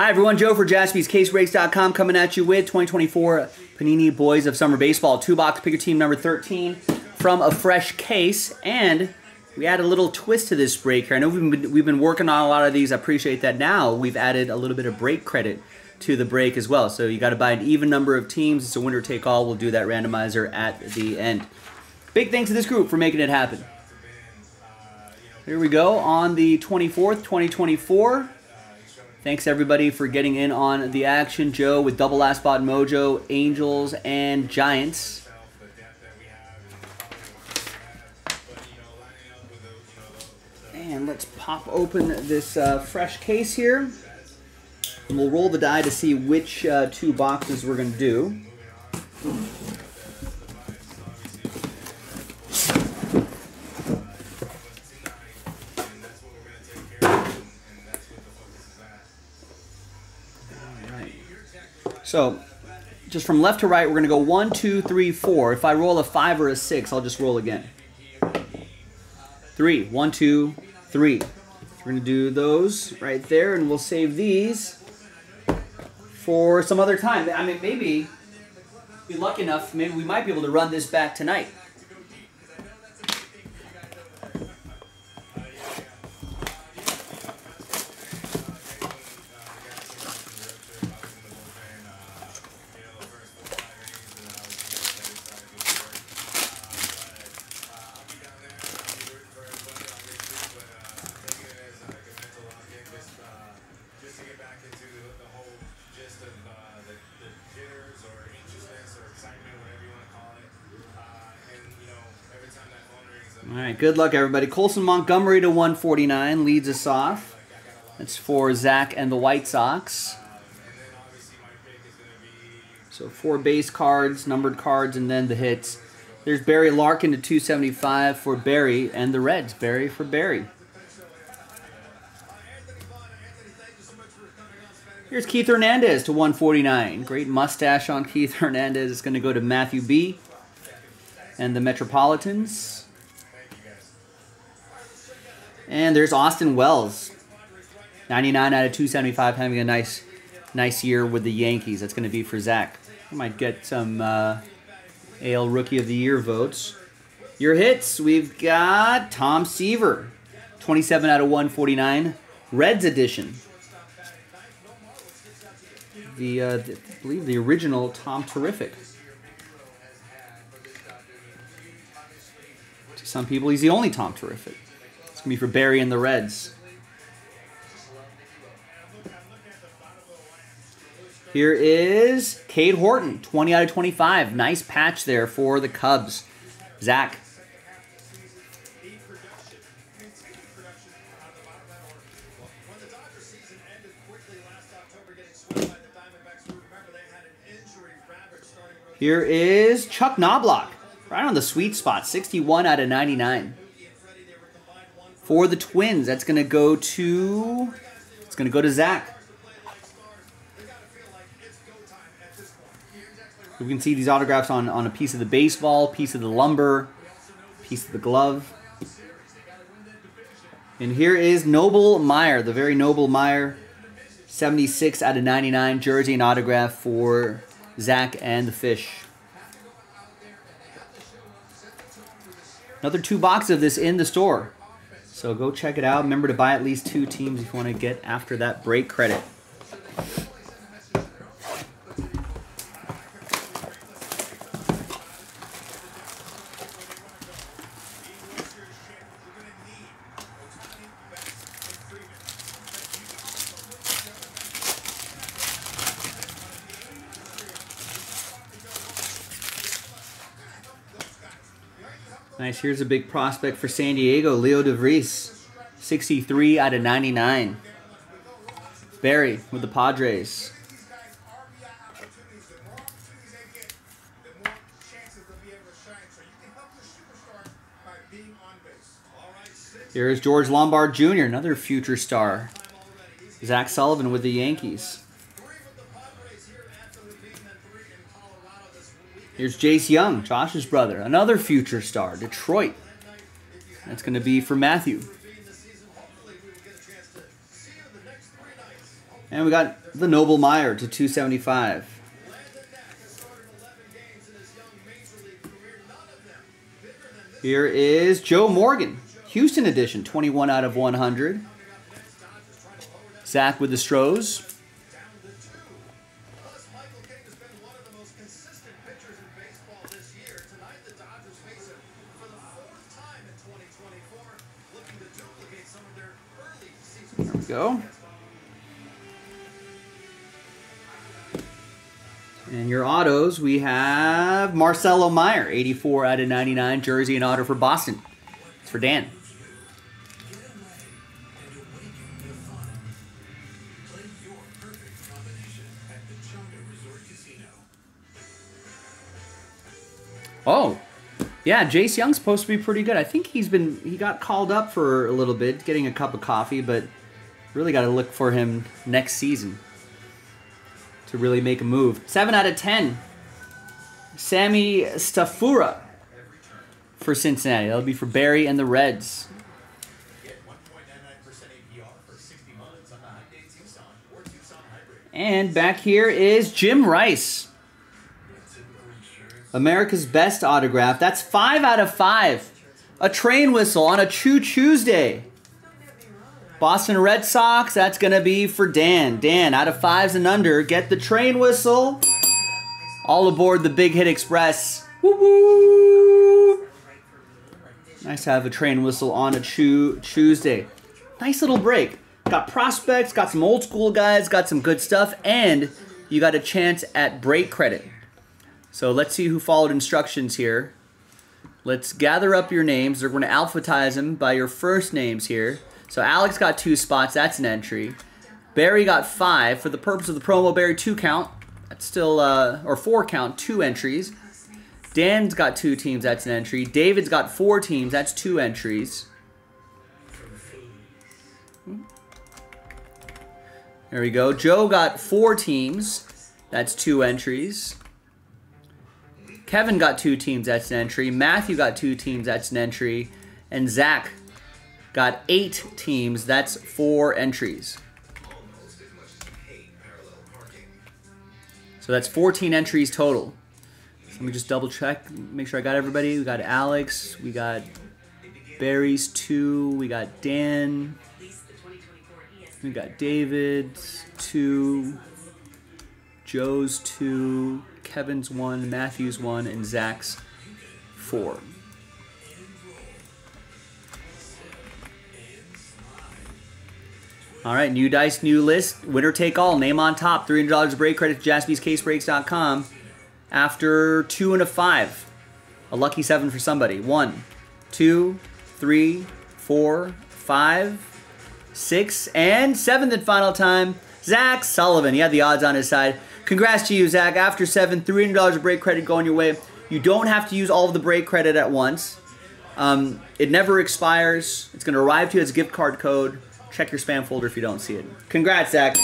Hi, everyone. Joe for jaspyscasebreaks.com coming at you with 2024 Panini Boys of Summer Baseball. Two box, pick your team number 13 from a fresh case. And we add a little twist to this break here. I know we've been, we've been working on a lot of these. I appreciate that. Now we've added a little bit of break credit to the break as well. So you got to buy an even number of teams. It's a winner take all. We'll do that randomizer at the end. Big thanks to this group for making it happen. Here we go on the 24th, 2024. Thanks everybody for getting in on the action. Joe with double last spot mojo, Angels and Giants. And let's pop open this uh, fresh case here. And we'll roll the die to see which uh, two boxes we're going to do. So, just from left to right, we're going to go one, two, three, four. If I roll a five or a six, I'll just roll again. Three, one, two, three. We're going to do those right there, and we'll save these for some other time. I mean, maybe, be lucky enough, maybe we might be able to run this back tonight. All right, good luck, everybody. Colson Montgomery to 149 leads us off. That's for Zach and the White Sox. So four base cards, numbered cards, and then the hits. There's Barry Larkin to 275 for Barry and the Reds. Barry for Barry. Here's Keith Hernandez to 149. Great mustache on Keith Hernandez. It's going to go to Matthew B. and the Metropolitans. And there's Austin Wells. 99 out of 275, having a nice nice year with the Yankees. That's going to be for Zach. I might get some uh, AL Rookie of the Year votes. Your hits, we've got Tom Seaver. 27 out of 149. Reds edition. The, uh, the I believe the original Tom Terrific. To some people, he's the only Tom Terrific. It's going to be for Barry and the Reds. Here is Cade Horton, 20 out of 25. Nice patch there for the Cubs. Zach. Here is Chuck Knoblauch. Right on the sweet spot, 61 out of 99 for the Twins. That's going to go to it's going to go to Zach. We can see these autographs on, on a piece of the baseball, piece of the lumber, piece of the glove. And here is Noble Meyer, the very Noble Meyer, 76 out of 99 jersey and autograph for Zach and the Fish. Another two boxes of this in the store. So go check it out. Remember to buy at least two teams if you want to get after that break credit. Nice. Here's a big prospect for San Diego, Leo DeVries. 63 out of 99. Barry with the Padres. Here's George Lombard Jr., another future star. Zach Sullivan with the Yankees. Here's Jace Jung, Josh's brother, another future star, Detroit. That's going to be for Matthew. And we got the Noble Meyer to 275. Here is Joe Morgan, Houston edition, 21 out of 100. Zach with the Stros. We go. And your autos, we have Marcelo Mayer, 84 out of 99, jersey and auto for Boston. It's for Dan. Oh, yeah, Jace Jung's supposed to be pretty good. I think he's been he got called up for a little bit, getting a cup of coffee, but really got to look for him next season to really make a move. 7 out of 10. Sammy Stafura for Cincinnati. That'll be for Barry and the Reds. And back here is Jim Rice. America's best autograph. That's 5 out of 5. A train whistle on a Choo Tuesday. Boston Red Sox, that's going to be for Dan. Dan, out of fives and under, get the train whistle. All aboard the Big Hit Express. Woo woo! Nice to have a train whistle on a Tuesday. Nice little break. Got prospects, got some old school guys, got some good stuff, and you got a chance at break credit. So let's see who followed instructions here. Let's gather up your names. They're going to alphabetize them by your first names here. So Alex got two spots. That's an entry. Barry got five. For the purpose of the promo, Barry two count. That's still, uh, or four count, two entries. Dan's got two teams. That's an entry. David's got four teams. That's two entries. There we go. Joe got four teams. That's two entries. Kevin got two teams. That's an entry. Matthew got two teams. That's an entry. And Zach Got eight teams. That's four entries. So that's 14 entries total. Let me just double check, make sure I got everybody. We got Alex, we got Barry's two, we got Dan, we got David two, Joe's two, Kevin's one, Matthew's one, and Zach's four. All right, new dice, new list. Winner take all. Name on top. $300 break credit to jaspyscasebreaks.com. After two and a five. A lucky seven for somebody. One, two, three, four, five, six, and seventh and final time. Zach Sullivan. He had the odds on his side. Congrats to you, Zach. After seven, $300 of break credit going your way. You don't have to use all of the break credit at once. Um, it never expires. It's going to arrive to you as a gift card code. Check your spam folder if you don't see it. Congrats, Zach.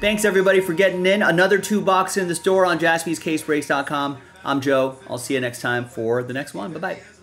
Thanks, everybody, for getting in. Another two box in the store on jaspyscasebreaks.com. I'm Joe. I'll see you next time for the next one. Bye-bye.